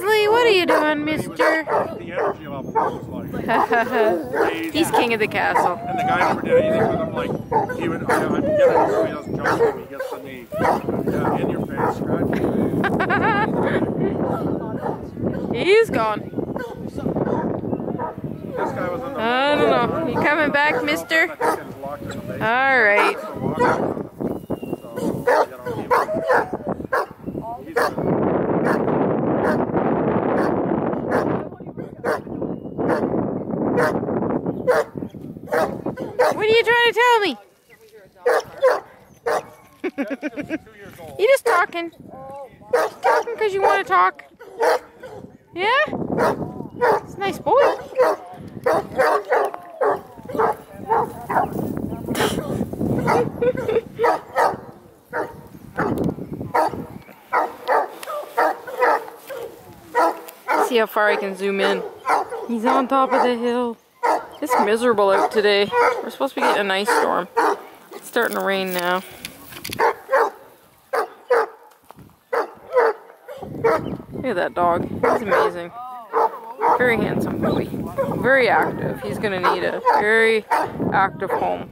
Bosley, what are you doing, mister? The energy level was like He's king of the castle. And the guy never did anything with him. Like he would, I, I'm getting it. He doesn't jump him. He gets the knee. Yeah, in your face, scratch. He's gone. This guy was in the. I don't know. You coming back, mister? I think it was locked in the basement. All right. So, you know, What are you trying to tell me? two years old. You just talking. Just talking because you want to talk. Yeah? It's a nice boy. See how far I can zoom in. He's on top of the hill. It's miserable out today. We're supposed to be getting a nice storm. It's starting to rain now. Look at that dog. He's amazing. Very handsome boy. Very active. He's gonna need a very active home.